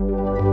you